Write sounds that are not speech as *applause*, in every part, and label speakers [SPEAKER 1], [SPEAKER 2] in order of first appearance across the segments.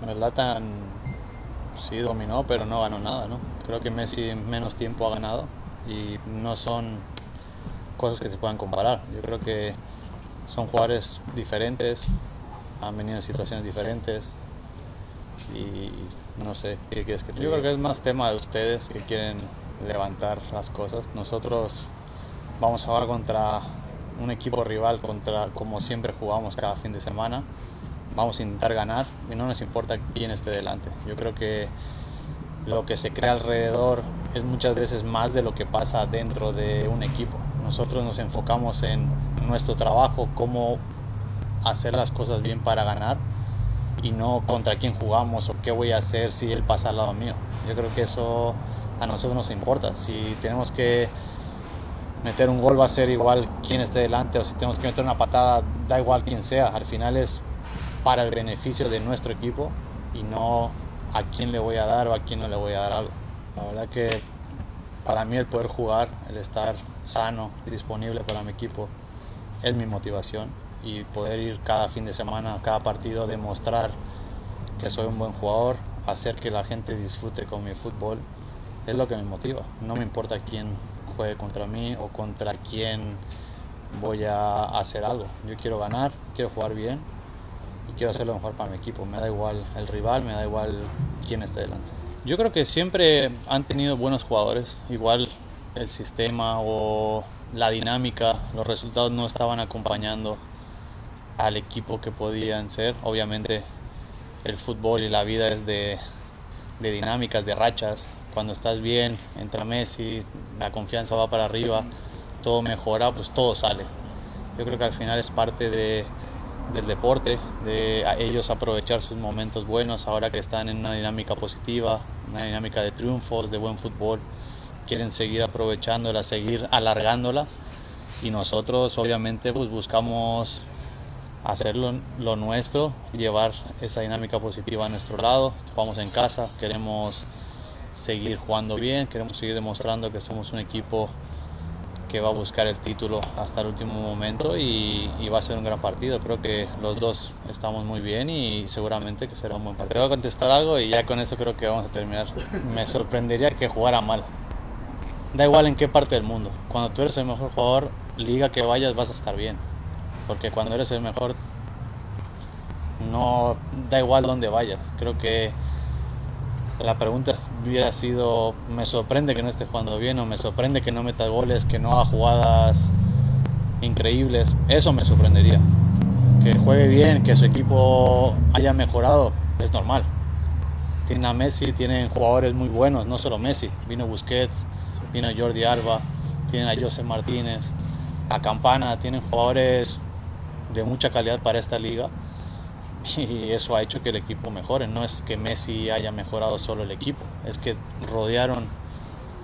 [SPEAKER 1] Zlatan sí dominó, pero no ganó nada, ¿no? Creo que Messi en menos tiempo ha ganado y no son cosas que se puedan comparar. Yo creo que son jugadores diferentes, han venido en situaciones diferentes y no sé qué quieres que te Yo creo que es más tema de ustedes que quieren levantar las cosas. Nosotros vamos a jugar contra un equipo rival, contra como siempre jugamos cada fin de semana. Vamos a intentar ganar y no nos importa quién esté delante. Yo creo que lo que se crea alrededor es muchas veces más de lo que pasa dentro de un equipo. Nosotros nos enfocamos en nuestro trabajo, cómo hacer las cosas bien para ganar y no contra quién jugamos o qué voy a hacer si él pasa al lado mío. Yo creo que eso a nosotros nos importa. Si tenemos que meter un gol va a ser igual quién esté delante o si tenemos que meter una patada, da igual quién sea. Al final es para el beneficio de nuestro equipo y no a quién le voy a dar o a quién no le voy a dar algo. La verdad que para mí el poder jugar, el estar sano y disponible para mi equipo es mi motivación y poder ir cada fin de semana, cada partido, demostrar que soy un buen jugador, hacer que la gente disfrute con mi fútbol, es lo que me motiva. No me importa quién juegue contra mí o contra quién voy a hacer algo. Yo quiero ganar, quiero jugar bien quiero hacer lo mejor para mi equipo. Me da igual el rival, me da igual quién esté delante. Yo creo que siempre han tenido buenos jugadores, igual el sistema o la dinámica, los resultados no estaban acompañando al equipo que podían ser. Obviamente el fútbol y la vida es de, de dinámicas, de rachas. Cuando estás bien, entra Messi, la confianza va para arriba, todo mejora, pues todo sale. Yo creo que al final es parte de, del deporte, de ellos aprovechar sus momentos buenos ahora que están en una dinámica positiva, una dinámica de triunfos, de buen fútbol. Quieren seguir aprovechándola, seguir alargándola y nosotros obviamente pues buscamos hacer lo, nuestro, llevar esa dinámica positiva a nuestro lado. Jugamos en casa, queremos seguir jugando bien, queremos seguir demostrando que somos un equipo que va a buscar el título hasta el último momento y, va a ser un gran partido. Creo que los dos estamos muy bien y seguramente que será un buen partido. Voy a contestar algo y ya con eso creo que vamos a terminar. Me sorprendería que jugara mal. Da igual en qué parte del mundo. Cuando tú eres el mejor jugador, liga que vayas vas a estar bien porque cuando eres el mejor no da igual dónde vayas. Creo que la pregunta hubiera sido, me sorprende que no esté jugando bien o me sorprende que no meta goles, que no haga jugadas increíbles. Eso me sorprendería. Que juegue bien, que su equipo haya mejorado, es normal. Tienen a Messi, tienen jugadores muy buenos, no solo Messi. Vino Busquets, vino Jordi Alba, tienen a José Martínez, a Campana, tienen jugadores de mucha calidad para esta liga *laughs* y eso ha hecho que el equipo mejore. No es que Messi haya mejorado solo el equipo, es que rodearon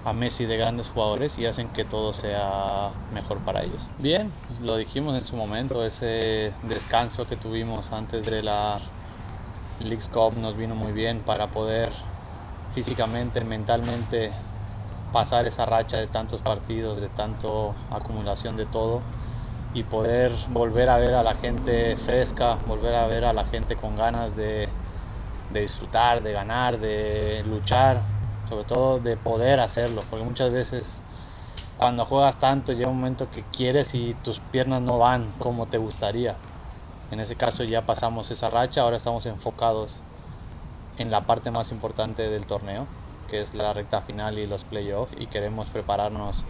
[SPEAKER 1] a Messi de grandes jugadores y hacen que todo sea mejor para ellos. Bien, lo dijimos en su momento, ese descanso que tuvimos antes de la League Cup nos vino muy bien para poder físicamente, mentalmente pasar esa racha de tantos partidos, de tanto acumulación de todo y poder volver a ver a la gente fresca, volver a ver a la gente con ganas de, disfrutar, de ganar, de luchar, sobre todo de poder hacerlo, porque muchas veces cuando juegas tanto llega un momento que quieres y tus piernas no van como te gustaría. En ese caso ya pasamos esa racha, ahora estamos enfocados en la parte más importante del torneo, que es la recta final y los playoffs, y queremos prepararnos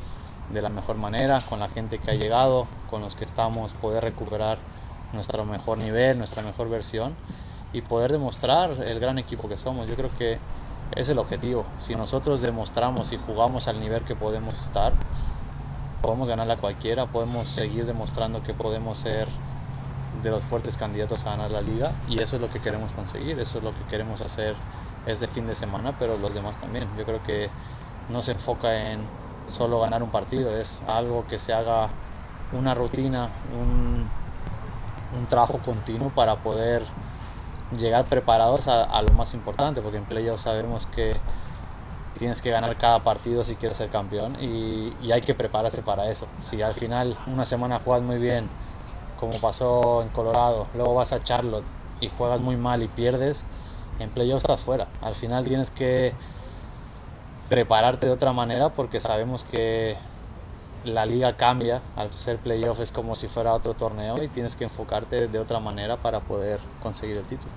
[SPEAKER 1] de la mejor manera, con la gente que ha llegado, con los que estamos, poder recuperar nuestro mejor nivel, nuestra mejor versión y poder demostrar el gran equipo que somos. Yo creo que es el objetivo. Si nosotros demostramos y jugamos al nivel que podemos estar, podemos ganar a cualquiera, podemos seguir demostrando que podemos ser de los fuertes candidatos a ganar la liga y eso es lo que queremos conseguir, eso es lo que queremos hacer este fin de semana, pero los demás también. Yo creo que no se enfoca en solo ganar un partido, es algo que se haga una rutina, un, trabajo continuo para poder llegar preparados a, lo más importante, porque en playoffs sabemos que tienes que ganar cada partido si quieres ser campeón y, y, hay que prepararse para eso. Si al final una semana juegas muy bien, como pasó en Colorado, luego vas a Charlotte y juegas muy mal y pierdes, en playoff estás fuera. Al final tienes que prepararte de otra manera porque sabemos que la liga cambia al ser playoff es como si fuera otro torneo y tienes que enfocarte de otra manera para poder conseguir el título.